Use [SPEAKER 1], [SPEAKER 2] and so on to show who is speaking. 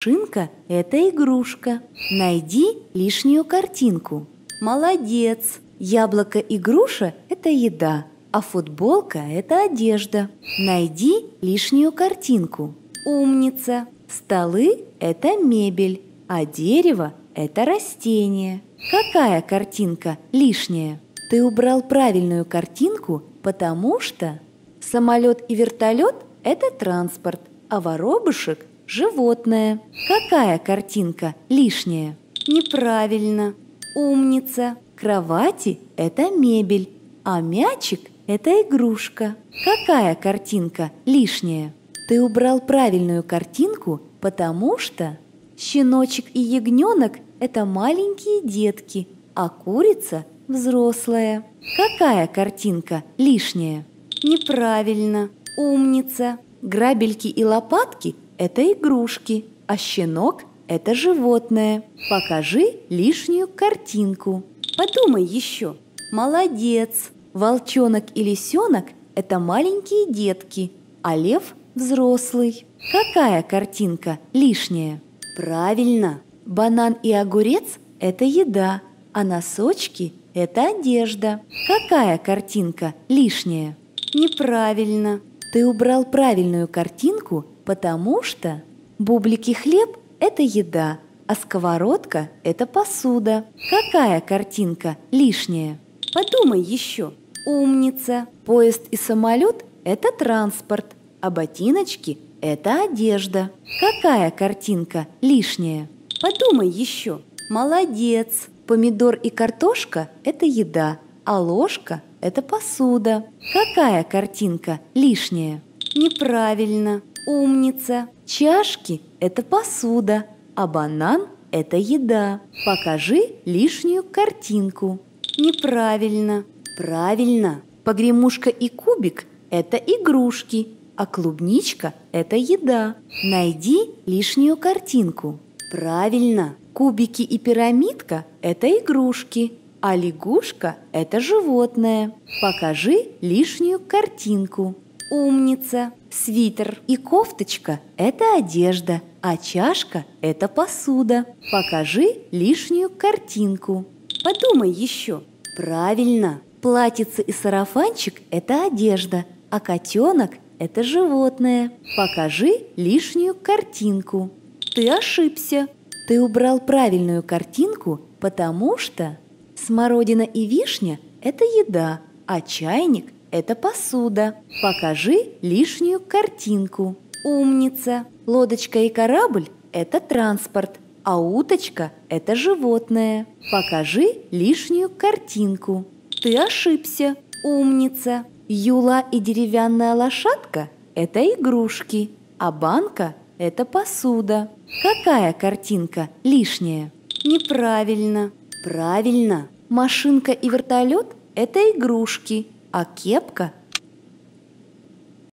[SPEAKER 1] Шинка – это игрушка. Найди лишнюю картинку. Молодец! Яблоко и груша – это еда, а футболка – это одежда. Найди лишнюю картинку. Умница! Столы – это мебель, а дерево – это растение. Какая картинка лишняя? Ты убрал правильную картинку, потому что самолет и вертолет – это транспорт, а воробушек – животное. Какая картинка лишняя? Неправильно. Умница. Кровати – это мебель, а мячик – это игрушка. Какая картинка лишняя? Ты убрал правильную картинку, потому что щеночек и ягненок – это маленькие детки, а курица – взрослая. Какая картинка лишняя? Неправильно. Умница. Грабельки и лопатки – это игрушки, а щенок – это животное. Покажи лишнюю картинку. Подумай еще. Молодец. Волчонок и лисенок – это маленькие детки, а лев – взрослый. Какая картинка лишняя? Правильно. Банан и огурец – это еда, а носочки – это одежда. Какая картинка лишняя? Неправильно. Ты убрал правильную картинку, потому что бублики хлеб – это еда, а сковородка – это посуда. Какая картинка лишняя? Подумай еще. Умница. Поезд и самолет – это транспорт, а ботиночки – это одежда. Какая картинка лишняя? Подумай еще. Молодец. Помидор и картошка – это еда, а ложка – это посуда. Какая картинка лишняя? Неправильно. Умница. Чашки – это посуда, а банан – это еда. Покажи лишнюю картинку. Неправильно. Правильно. Погремушка и кубик – это игрушки, а клубничка – это еда. Найди лишнюю картинку. Правильно. Кубики и пирамидка – это игрушки, а лягушка – это животное. Покажи лишнюю картинку. Умница. Свитер и кофточка – это одежда, а чашка – это посуда. Покажи лишнюю картинку. Подумай еще. Правильно. Платьице и сарафанчик – это одежда, а котенок – это животное. Покажи лишнюю картинку. Ты ошибся. Ты убрал правильную картинку, потому что смородина и вишня – это еда, а чайник – это посуда. Покажи лишнюю картинку. Умница. Лодочка и корабль – это транспорт, а уточка – это животное. Покажи лишнюю картинку. Ты ошибся. Умница. Юла и деревянная лошадка – это игрушки, а банка – это посуда. Какая картинка лишняя? Неправильно. Правильно. Машинка и вертолет – это игрушки, а кепка